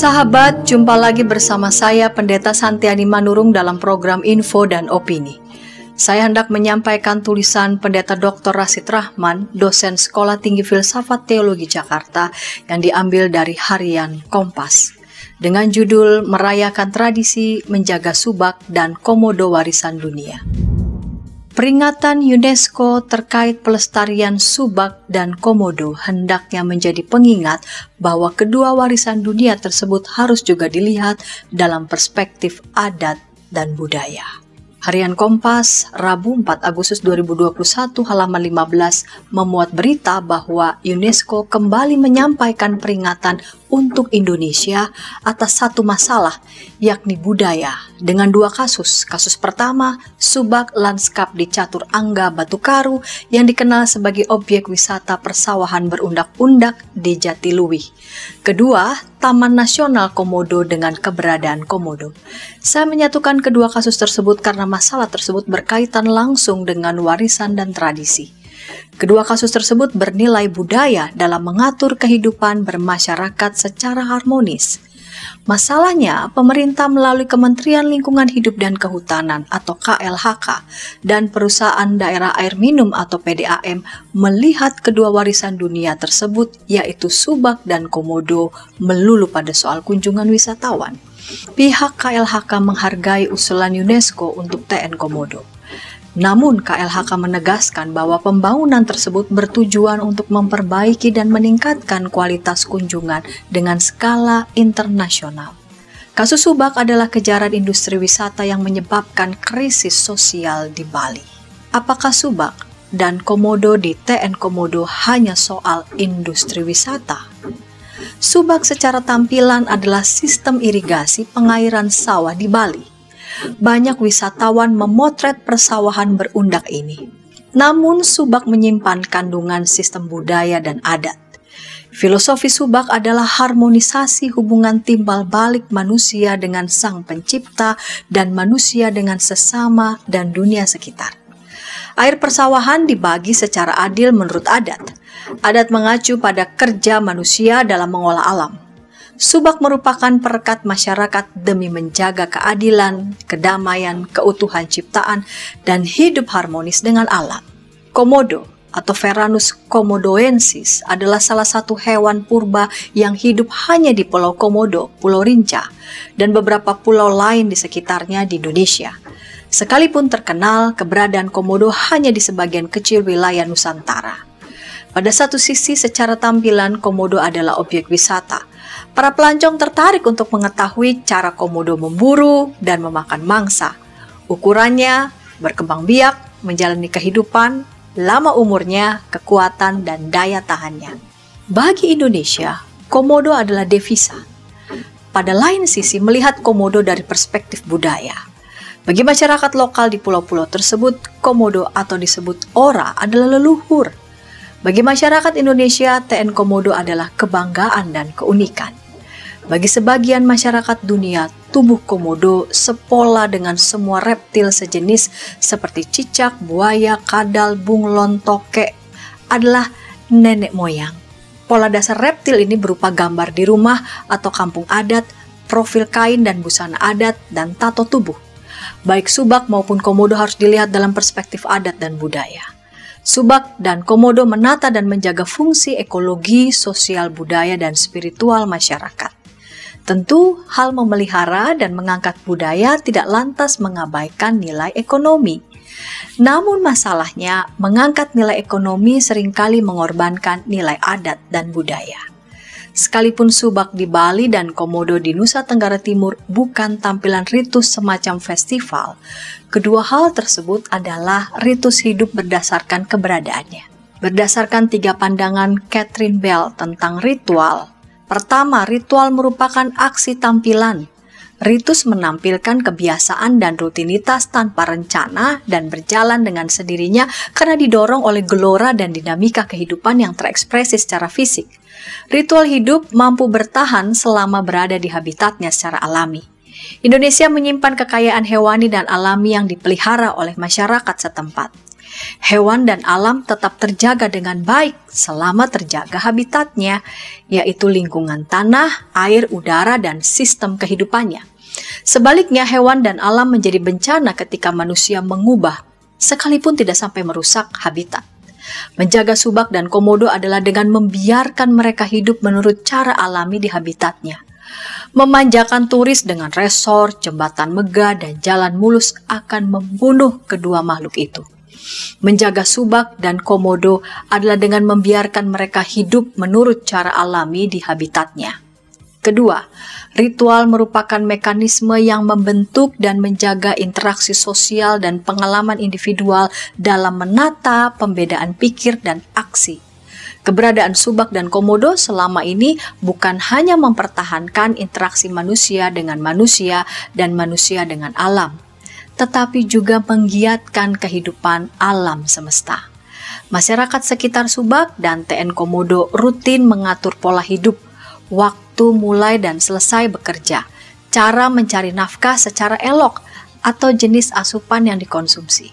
Sahabat, jumpa lagi bersama saya Pendeta Santiani Manurung dalam program Info dan Opini. Saya hendak menyampaikan tulisan Pendeta Dr. Rasid Rahman, dosen Sekolah Tinggi Filsafat Teologi Jakarta yang diambil dari harian Kompas dengan judul Merayakan Tradisi Menjaga Subak dan Komodo Warisan Dunia. Peringatan UNESCO terkait pelestarian subak dan komodo hendaknya menjadi pengingat bahwa kedua warisan dunia tersebut harus juga dilihat dalam perspektif adat dan budaya. Harian Kompas, Rabu 4 Agustus 2021 halaman 15 memuat berita bahwa UNESCO kembali menyampaikan peringatan untuk Indonesia atas satu masalah, yakni budaya, dengan dua kasus. Kasus pertama, Subak Lanskap di Catur Angga Batu Karu yang dikenal sebagai objek wisata persawahan berundak-undak di Jatiluwih. Kedua, Taman Nasional Komodo dengan keberadaan komodo. Saya menyatukan kedua kasus tersebut karena masalah tersebut berkaitan langsung dengan warisan dan tradisi. Kedua kasus tersebut bernilai budaya dalam mengatur kehidupan bermasyarakat secara harmonis. Masalahnya, pemerintah melalui Kementerian Lingkungan Hidup dan Kehutanan atau KLHK dan perusahaan daerah air minum atau PDAM melihat kedua warisan dunia tersebut yaitu Subak dan Komodo melulu pada soal kunjungan wisatawan. Pihak KLHK menghargai usulan UNESCO untuk TN Komodo. Namun KLHK menegaskan bahwa pembangunan tersebut bertujuan untuk memperbaiki dan meningkatkan kualitas kunjungan dengan skala internasional. Kasus Subak adalah kejaran industri wisata yang menyebabkan krisis sosial di Bali. Apakah Subak dan Komodo di TN Komodo hanya soal industri wisata? Subak secara tampilan adalah sistem irigasi pengairan sawah di Bali banyak wisatawan memotret persawahan berundak ini. Namun Subak menyimpan kandungan sistem budaya dan adat. Filosofi Subak adalah harmonisasi hubungan timbal balik manusia dengan sang pencipta dan manusia dengan sesama dan dunia sekitar. Air persawahan dibagi secara adil menurut adat. Adat mengacu pada kerja manusia dalam mengolah alam Subak merupakan perekat masyarakat demi menjaga keadilan, kedamaian, keutuhan ciptaan, dan hidup harmonis dengan alam. Komodo atau Veranus komodoensis adalah salah satu hewan purba yang hidup hanya di Pulau Komodo, Pulau Rinca, dan beberapa pulau lain di sekitarnya di Indonesia. Sekalipun terkenal, keberadaan komodo hanya di sebagian kecil wilayah Nusantara. Pada satu sisi, secara tampilan, komodo adalah objek wisata, Para pelancong tertarik untuk mengetahui cara komodo memburu dan memakan mangsa. Ukurannya berkembang biak, menjalani kehidupan, lama umurnya, kekuatan, dan daya tahannya. Bagi Indonesia, komodo adalah devisa. Pada lain sisi, melihat komodo dari perspektif budaya. Bagi masyarakat lokal di pulau-pulau tersebut, komodo atau disebut ora adalah leluhur. Bagi masyarakat Indonesia, TN Komodo adalah kebanggaan dan keunikan. Bagi sebagian masyarakat dunia, tubuh komodo sepola dengan semua reptil sejenis seperti cicak, buaya, kadal, bunglon, toke adalah nenek moyang. Pola dasar reptil ini berupa gambar di rumah atau kampung adat, profil kain dan busana adat, dan tato tubuh. Baik subak maupun komodo harus dilihat dalam perspektif adat dan budaya. Subak dan komodo menata dan menjaga fungsi ekologi, sosial budaya, dan spiritual masyarakat. Tentu, hal memelihara dan mengangkat budaya tidak lantas mengabaikan nilai ekonomi. Namun masalahnya, mengangkat nilai ekonomi sering kali mengorbankan nilai adat dan budaya. Sekalipun subak di Bali dan komodo di Nusa Tenggara Timur bukan tampilan ritus semacam festival, kedua hal tersebut adalah ritus hidup berdasarkan keberadaannya. Berdasarkan tiga pandangan Catherine Bell tentang ritual, Pertama, ritual merupakan aksi tampilan. Ritus menampilkan kebiasaan dan rutinitas tanpa rencana dan berjalan dengan sendirinya karena didorong oleh gelora dan dinamika kehidupan yang terekspresi secara fisik. Ritual hidup mampu bertahan selama berada di habitatnya secara alami. Indonesia menyimpan kekayaan hewani dan alami yang dipelihara oleh masyarakat setempat. Hewan dan alam tetap terjaga dengan baik selama terjaga habitatnya, yaitu lingkungan tanah, air, udara, dan sistem kehidupannya. Sebaliknya, hewan dan alam menjadi bencana ketika manusia mengubah, sekalipun tidak sampai merusak habitat. Menjaga subak dan komodo adalah dengan membiarkan mereka hidup menurut cara alami di habitatnya. Memanjakan turis dengan resort, jembatan megah, dan jalan mulus akan membunuh kedua makhluk itu. Menjaga subak dan komodo adalah dengan membiarkan mereka hidup menurut cara alami di habitatnya. Kedua, ritual merupakan mekanisme yang membentuk dan menjaga interaksi sosial dan pengalaman individual dalam menata pembedaan pikir dan aksi. Keberadaan subak dan komodo selama ini bukan hanya mempertahankan interaksi manusia dengan manusia dan manusia dengan alam, tetapi juga menggiatkan kehidupan alam semesta. Masyarakat sekitar Subak dan TN Komodo rutin mengatur pola hidup, waktu mulai dan selesai bekerja, cara mencari nafkah secara elok, atau jenis asupan yang dikonsumsi.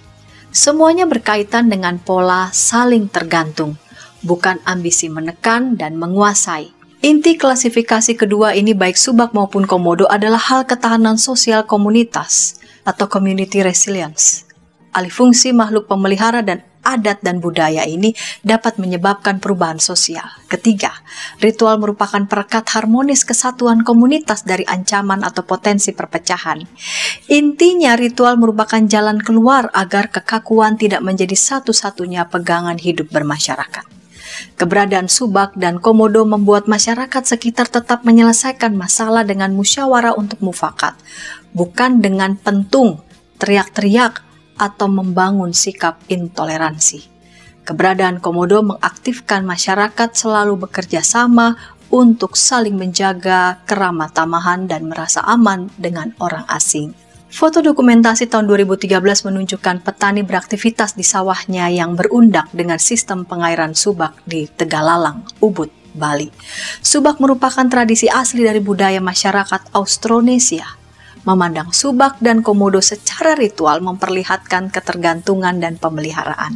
Semuanya berkaitan dengan pola saling tergantung, bukan ambisi menekan dan menguasai. Inti klasifikasi kedua ini baik subak maupun komodo adalah hal ketahanan sosial komunitas atau community resilience. Alih fungsi makhluk pemelihara dan adat dan budaya ini dapat menyebabkan perubahan sosial. Ketiga, ritual merupakan perekat harmonis kesatuan komunitas dari ancaman atau potensi perpecahan. Intinya, ritual merupakan jalan keluar agar kekakuan tidak menjadi satu-satunya pegangan hidup bermasyarakat. Keberadaan Subak dan Komodo membuat masyarakat sekitar tetap menyelesaikan masalah dengan musyawarah untuk mufakat, bukan dengan pentung, teriak-teriak, atau membangun sikap intoleransi. Keberadaan komodo mengaktifkan masyarakat selalu bekerja sama untuk saling menjaga keramat tamahan dan merasa aman dengan orang asing. Foto dokumentasi tahun 2013 menunjukkan petani beraktivitas di sawahnya yang berundak dengan sistem pengairan subak di Tegalalang, Ubud, Bali. Subak merupakan tradisi asli dari budaya masyarakat Austronesia memandang subak dan komodo secara ritual memperlihatkan ketergantungan dan pemeliharaan.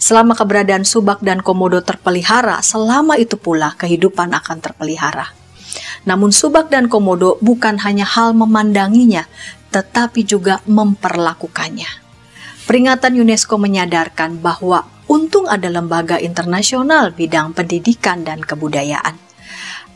Selama keberadaan subak dan komodo terpelihara, selama itu pula kehidupan akan terpelihara. Namun subak dan komodo bukan hanya hal memandanginya, tetapi juga memperlakukannya. Peringatan UNESCO menyadarkan bahwa Untung ada lembaga internasional bidang pendidikan dan kebudayaan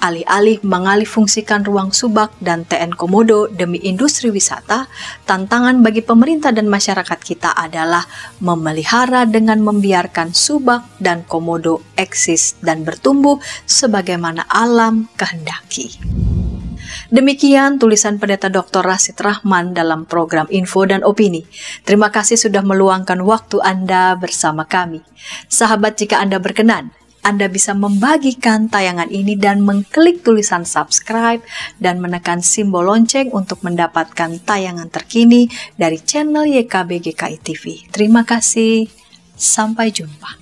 alih-alih mengalih fungsikan ruang subak dan TN Komodo demi industri wisata, tantangan bagi pemerintah dan masyarakat kita adalah memelihara dengan membiarkan subak dan komodo eksis dan bertumbuh sebagaimana alam kehendaki. Demikian tulisan pendeta Dr. Rasid Rahman dalam program Info dan Opini. Terima kasih sudah meluangkan waktu Anda bersama kami. Sahabat, jika Anda berkenan, anda bisa membagikan tayangan ini dan mengklik tulisan subscribe dan menekan simbol lonceng untuk mendapatkan tayangan terkini dari channel YKB GKI TV. Terima kasih. Sampai jumpa.